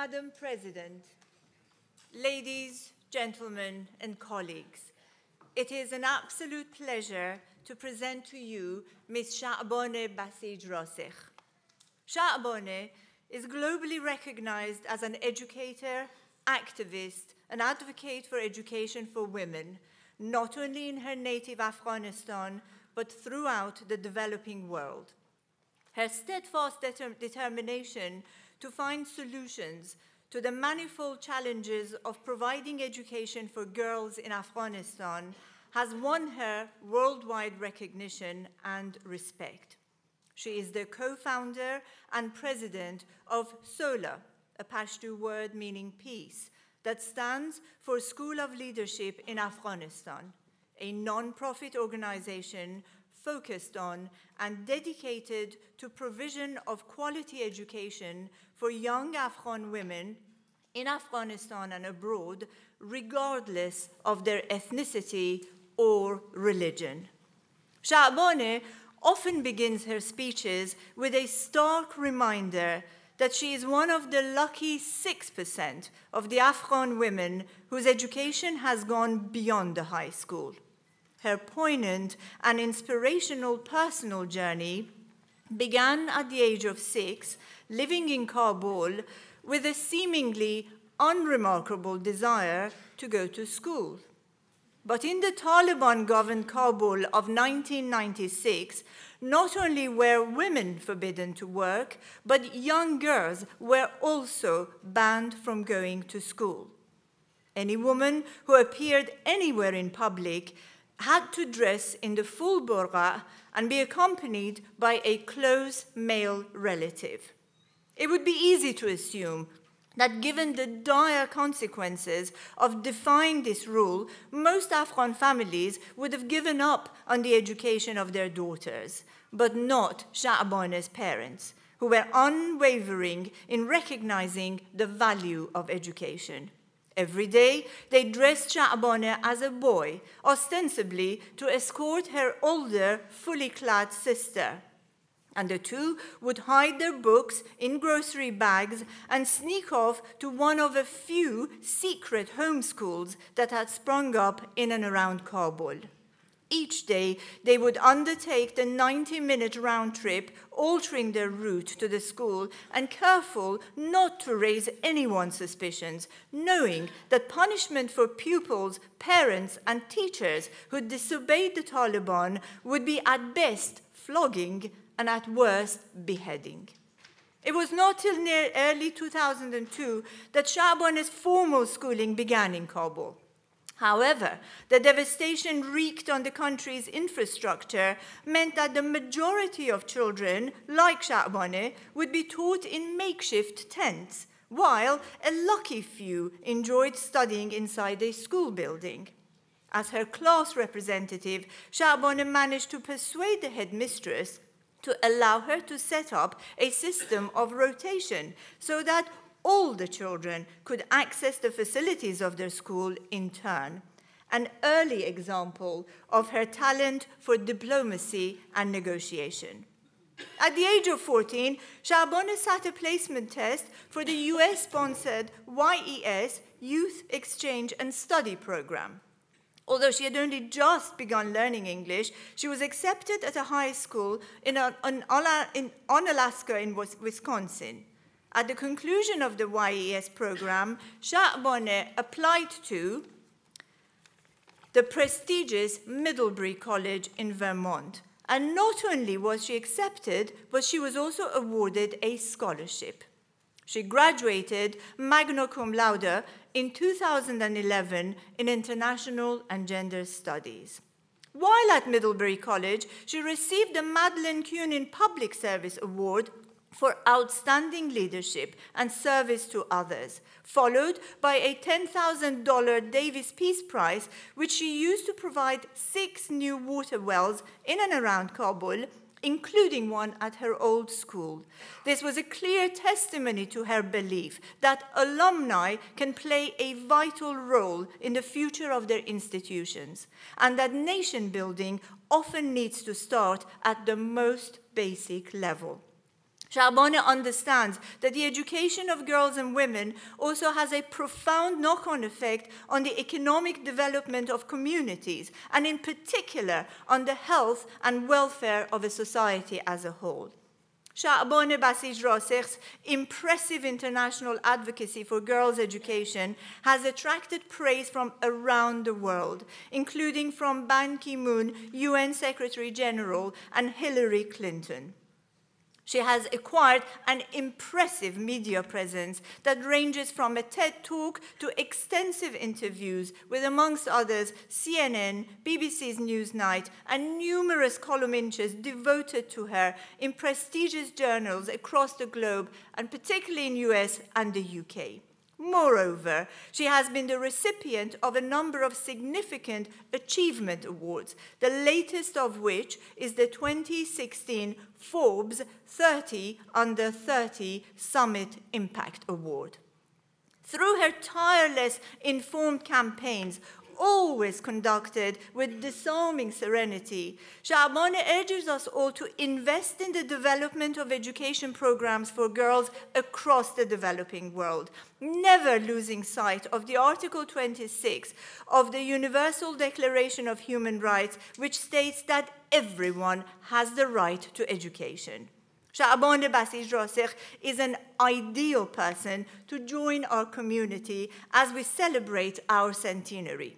Madam President, ladies, gentlemen, and colleagues, it is an absolute pleasure to present to you Ms. Shabana Basij Rasikh. Shabana is globally recognized as an educator, activist, and advocate for education for women, not only in her native Afghanistan, but throughout the developing world. Her steadfast determination to find solutions to the manifold challenges of providing education for girls in Afghanistan has won her worldwide recognition and respect. She is the co-founder and president of SOLA, a Pashto word meaning peace, that stands for School of Leadership in Afghanistan, a non-profit organization focused on and dedicated to provision of quality education for young Afghan women in Afghanistan and abroad, regardless of their ethnicity or religion. Shabana often begins her speeches with a stark reminder that she is one of the lucky 6% of the Afghan women whose education has gone beyond the high school. Her poignant and inspirational personal journey began at the age of six, living in Kabul with a seemingly unremarkable desire to go to school. But in the Taliban governed Kabul of 1996, not only were women forbidden to work, but young girls were also banned from going to school. Any woman who appeared anywhere in public had to dress in the full burqa and be accompanied by a close male relative. It would be easy to assume that given the dire consequences of defying this rule, most Afghan families would have given up on the education of their daughters, but not Shabana's parents, who were unwavering in recognizing the value of education. Every day, they dressed Shabana as a boy, ostensibly to escort her older, fully clad sister and the two would hide their books in grocery bags and sneak off to one of a few secret homeschools that had sprung up in and around Kabul. Each day, they would undertake the 90 minute round trip, altering their route to the school and careful not to raise anyone's suspicions, knowing that punishment for pupils, parents, and teachers who disobeyed the Taliban would be at best flogging and at worst, beheading. It was not till near early 2002 that Shabana's formal schooling began in Kabul. However, the devastation wreaked on the country's infrastructure meant that the majority of children, like Shabana, would be taught in makeshift tents, while a lucky few enjoyed studying inside a school building. As her class representative, Shabana managed to persuade the headmistress to allow her to set up a system of rotation so that all the children could access the facilities of their school in turn. An early example of her talent for diplomacy and negotiation. At the age of 14, Shabana sat a placement test for the US sponsored YES Youth Exchange and Study Program. Although she had only just begun learning English, she was accepted at a high school in, a, in, in Onalaska in Wisconsin. At the conclusion of the YES program, Shabana applied to the prestigious Middlebury College in Vermont. And not only was she accepted, but she was also awarded a scholarship. She graduated magna cum laude in 2011 in International and Gender Studies. While at Middlebury College, she received the Madeleine Kunin Public Service Award for outstanding leadership and service to others, followed by a $10,000 Davis Peace Prize, which she used to provide six new water wells in and around Kabul including one at her old school. This was a clear testimony to her belief that alumni can play a vital role in the future of their institutions, and that nation building often needs to start at the most basic level. Shabana understands that the education of girls and women also has a profound knock on effect on the economic development of communities, and in particular on the health and welfare of a society as a whole. Shabana Basij Rasikh's impressive international advocacy for girls' education has attracted praise from around the world, including from Ban Ki moon, UN Secretary General, and Hillary Clinton. She has acquired an impressive media presence that ranges from a TED talk to extensive interviews with, amongst others, CNN, BBC's Newsnight, and numerous column inches devoted to her in prestigious journals across the globe, and particularly in US and the UK. Moreover, she has been the recipient of a number of significant achievement awards, the latest of which is the 2016 Forbes 30 Under 30 Summit Impact Award. Through her tireless, informed campaigns, always conducted with disarming serenity. Shabana urges us all to invest in the development of education programs for girls across the developing world, never losing sight of the Article 26 of the Universal Declaration of Human Rights, which states that everyone has the right to education. Shabana Basij Rasikh is an ideal person to join our community as we celebrate our centenary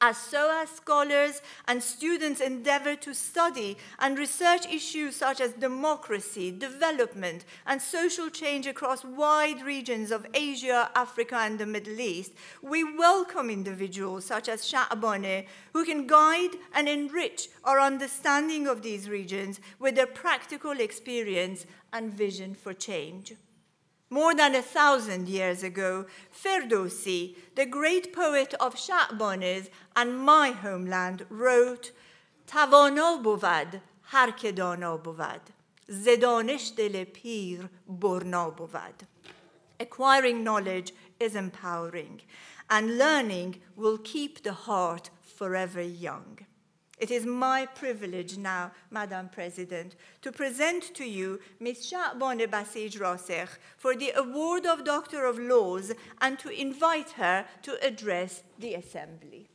as SOAS scholars and students endeavor to study and research issues such as democracy, development, and social change across wide regions of Asia, Africa, and the Middle East, we welcome individuals such as Shabana who can guide and enrich our understanding of these regions with their practical experience and vision for change. More than a thousand years ago, Ferdowsi, the great poet of Shabana's and my homeland, wrote, توانا بود هر که دانا بود ز دانش دل پیر Acquiring knowledge is empowering, and learning will keep the heart forever young. It is my privilege now, Madam President, to present to you Ms. Shabana Basij Rasikh for the Award of Doctor of Laws and to invite her to address the Assembly.